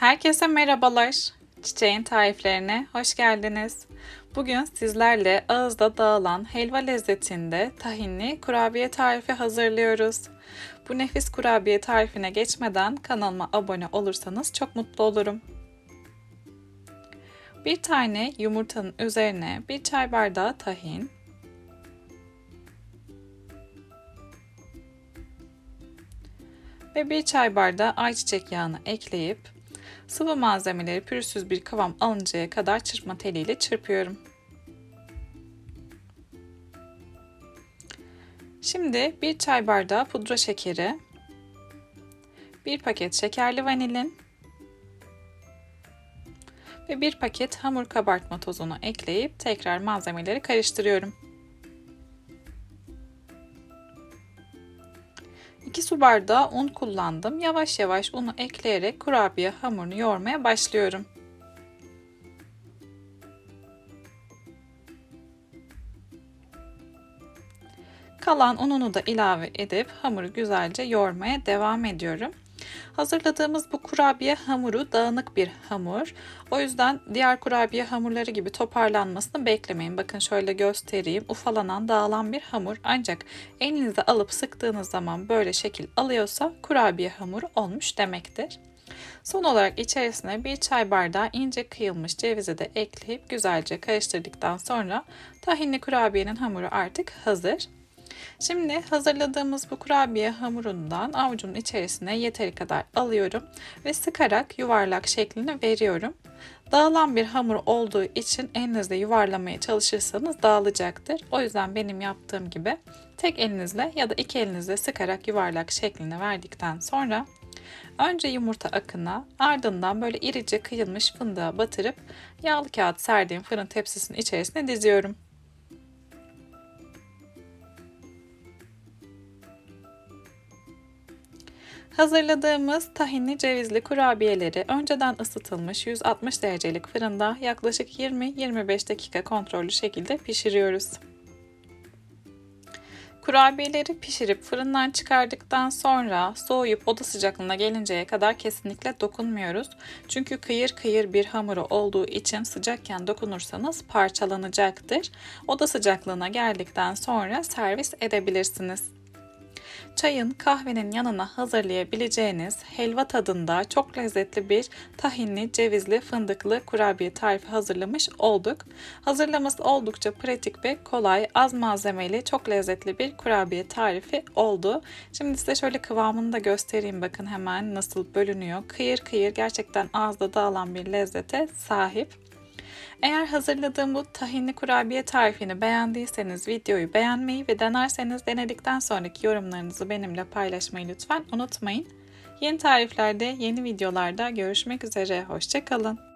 Herkese merhabalar. Çiçeğin tariflerine hoş geldiniz. Bugün sizlerle ağızda dağılan helva lezzetinde tahinli kurabiye tarifi hazırlıyoruz. Bu nefis kurabiye tarifine geçmeden kanalıma abone olursanız çok mutlu olurum. Bir tane yumurtanın üzerine bir çay bardağı tahin, ve bir çay bardağı ayçiçek yağını ekleyip sıvı malzemeleri pürüzsüz bir kıvam alıncaya kadar çırpma teliyle çırpıyorum. Şimdi bir çay bardağı pudra şekeri, bir paket şekerli vanilin ve bir paket hamur kabartma tozunu ekleyip tekrar malzemeleri karıştırıyorum. 2 su bardağı un kullandım. Yavaş yavaş unu ekleyerek kurabiye hamurunu yoğurmaya başlıyorum. Kalan ununu da ilave edip hamuru güzelce yoğurmaya devam ediyorum. Hazırladığımız bu kurabiye hamuru dağınık bir hamur. O yüzden diğer kurabiye hamurları gibi toparlanmasını beklemeyin. Bakın şöyle göstereyim. Ufalanan, dağılan bir hamur. Ancak elinize alıp sıktığınız zaman böyle şekil alıyorsa kurabiye hamuru olmuş demektir. Son olarak içerisine bir çay bardağı ince kıyılmış cevizi de ekleyip güzelce karıştırdıktan sonra tahinli kurabiyenin hamuru artık hazır. Şimdi hazırladığımız bu kurabiye hamurundan avucumun içerisine yeteri kadar alıyorum ve sıkarak yuvarlak şeklini veriyorum. Dağılan bir hamur olduğu için elinizle yuvarlamaya çalışırsanız dağılacaktır. O yüzden benim yaptığım gibi tek elinizle ya da iki elinizle sıkarak yuvarlak şeklini verdikten sonra önce yumurta akına ardından böyle irice kıyılmış fındığa batırıp yağlı kağıt serdiğim fırın tepsisinin içerisine diziyorum. Hazırladığımız tahinli cevizli kurabiyeleri önceden ısıtılmış 160 derecelik fırında yaklaşık 20-25 dakika kontrollü şekilde pişiriyoruz. Kurabiyeleri pişirip fırından çıkardıktan sonra soğuyup oda sıcaklığına gelinceye kadar kesinlikle dokunmuyoruz. Çünkü kıyır kıyır bir hamuru olduğu için sıcakken dokunursanız parçalanacaktır. Oda sıcaklığına geldikten sonra servis edebilirsiniz. Çayın, kahvenin yanına hazırlayabileceğiniz helva tadında çok lezzetli bir tahinli, cevizli, fındıklı kurabiye tarifi hazırlamış olduk. Hazırlaması oldukça pratik ve kolay, az malzemeli, çok lezzetli bir kurabiye tarifi oldu. Şimdi size şöyle kıvamını da göstereyim bakın hemen nasıl bölünüyor. Kıyır kıyır gerçekten ağızda dağılan bir lezzete sahip. Eğer hazırladığım bu tahinli kurabiye tarifini beğendiyseniz videoyu beğenmeyi ve denerseniz denedikten sonraki yorumlarınızı benimle paylaşmayı lütfen unutmayın. Yeni tariflerde, yeni videolarda görüşmek üzere. Hoşçakalın.